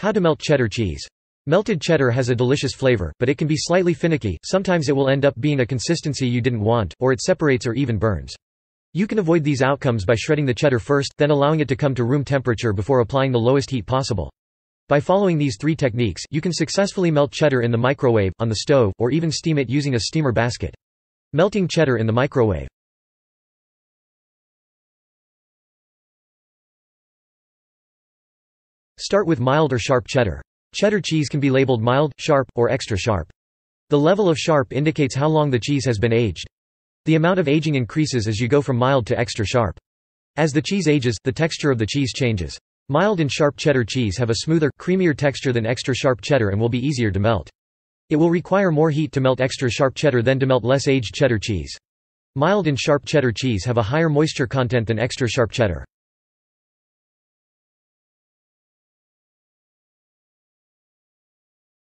How to melt cheddar cheese. Melted cheddar has a delicious flavor, but it can be slightly finicky, sometimes it will end up being a consistency you didn't want, or it separates or even burns. You can avoid these outcomes by shredding the cheddar first, then allowing it to come to room temperature before applying the lowest heat possible. By following these three techniques, you can successfully melt cheddar in the microwave, on the stove, or even steam it using a steamer basket. Melting cheddar in the microwave. Start with mild or sharp cheddar. Cheddar cheese can be labeled mild, sharp, or extra sharp. The level of sharp indicates how long the cheese has been aged. The amount of aging increases as you go from mild to extra sharp. As the cheese ages, the texture of the cheese changes. Mild and sharp cheddar cheese have a smoother, creamier texture than extra sharp cheddar and will be easier to melt. It will require more heat to melt extra sharp cheddar than to melt less aged cheddar cheese. Mild and sharp cheddar cheese have a higher moisture content than extra sharp cheddar.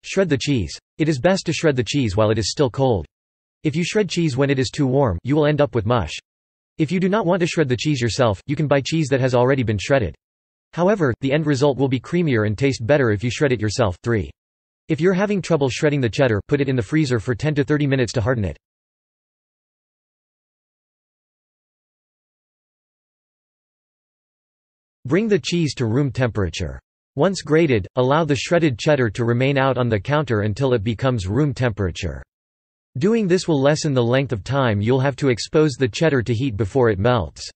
Shred the cheese. It is best to shred the cheese while it is still cold. If you shred cheese when it is too warm, you will end up with mush. If you do not want to shred the cheese yourself, you can buy cheese that has already been shredded. However, the end result will be creamier and taste better if you shred it yourself. 3. If you're having trouble shredding the cheddar, put it in the freezer for 10 to 30 minutes to harden it. Bring the cheese to room temperature. Once grated, allow the shredded cheddar to remain out on the counter until it becomes room temperature. Doing this will lessen the length of time you'll have to expose the cheddar to heat before it melts.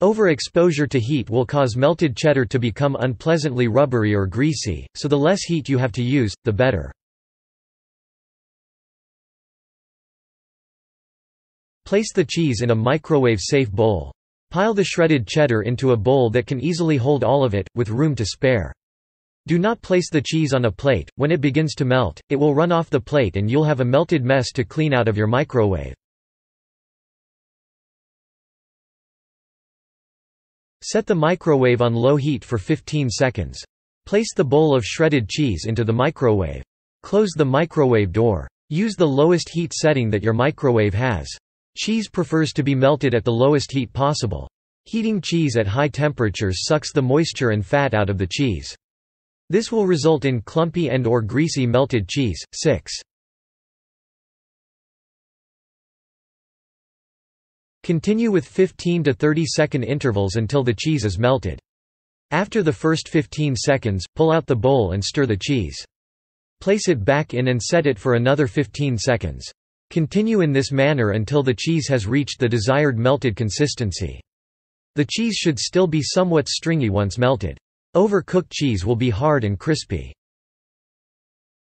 Overexposure to heat will cause melted cheddar to become unpleasantly rubbery or greasy, so the less heat you have to use, the better. Place the cheese in a microwave-safe bowl. Pile the shredded cheddar into a bowl that can easily hold all of it, with room to spare. Do not place the cheese on a plate, when it begins to melt, it will run off the plate and you'll have a melted mess to clean out of your microwave. Set the microwave on low heat for 15 seconds. Place the bowl of shredded cheese into the microwave. Close the microwave door. Use the lowest heat setting that your microwave has. Cheese prefers to be melted at the lowest heat possible. Heating cheese at high temperatures sucks the moisture and fat out of the cheese. This will result in clumpy and or greasy melted cheese. 6. Continue with 15 to 30 second intervals until the cheese is melted. After the first 15 seconds, pull out the bowl and stir the cheese. Place it back in and set it for another 15 seconds. Continue in this manner until the cheese has reached the desired melted consistency. The cheese should still be somewhat stringy once melted. Overcooked cheese will be hard and crispy.